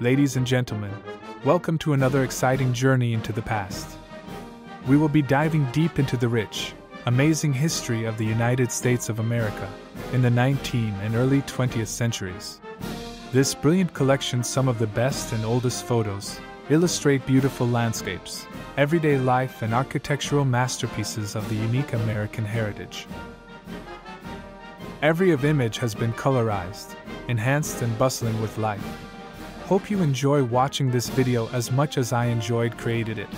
Ladies and gentlemen, welcome to another exciting journey into the past. We will be diving deep into the rich, amazing history of the United States of America in the 19th and early 20th centuries. This brilliant collection, some of the best and oldest photos, illustrate beautiful landscapes, everyday life, and architectural masterpieces of the unique American heritage. Every of image has been colorized, enhanced, and bustling with life. Hope you enjoy watching this video as much as I enjoyed created it.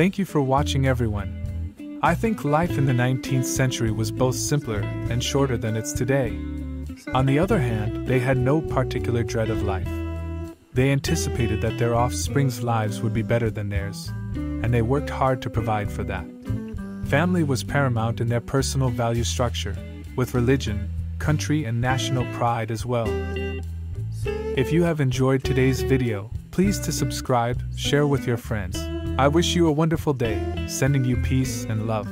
Thank you for watching, everyone. I think life in the 19th century was both simpler and shorter than it's today. On the other hand, they had no particular dread of life. They anticipated that their offspring's lives would be better than theirs, and they worked hard to provide for that. Family was paramount in their personal value structure, with religion, country, and national pride as well. If you have enjoyed today's video, please to subscribe, share with your friends. I wish you a wonderful day, sending you peace and love.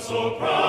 So proud?